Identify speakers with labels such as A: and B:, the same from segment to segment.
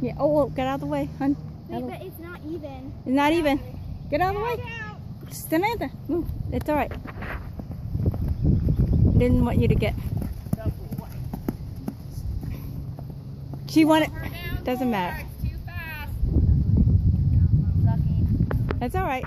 A: Yeah. Oh, oh, get out of the way, hun.
B: Wait, but it's not even.
A: It's not even. Get out of the way. Samantha, move. It's all right. Didn't want you to get. She wanted. Doesn't matter. That's all right.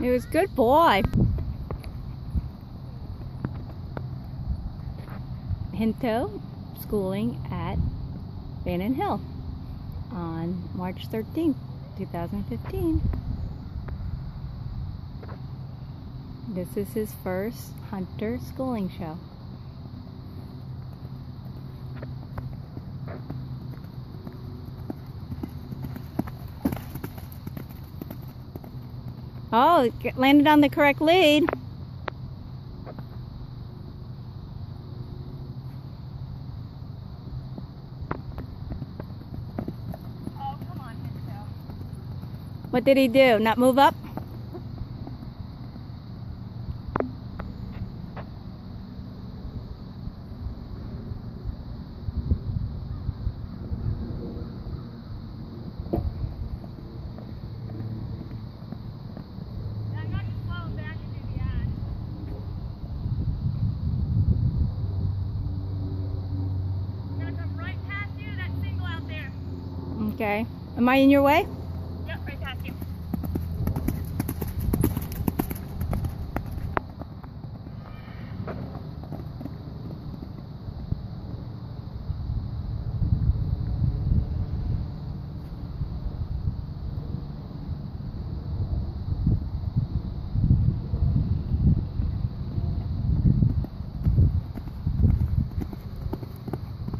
A: It was good boy. Hinto schooling at Fannin Hill on March 13th, 2015. This is his first hunter schooling show. Oh, it landed on the correct lead.
B: Oh, come on.
A: What did he do? Not move up?
B: I'm not just slowing back and do the ad. I'm gonna come right past you, that single out there.
A: Okay. Am I in your way?
B: Yep, right past you.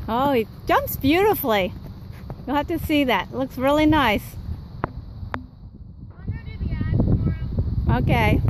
A: Oh, he jumps beautifully. You'll have to see that. It looks really nice.
B: I'm gonna do the ad tomorrow.
A: Okay.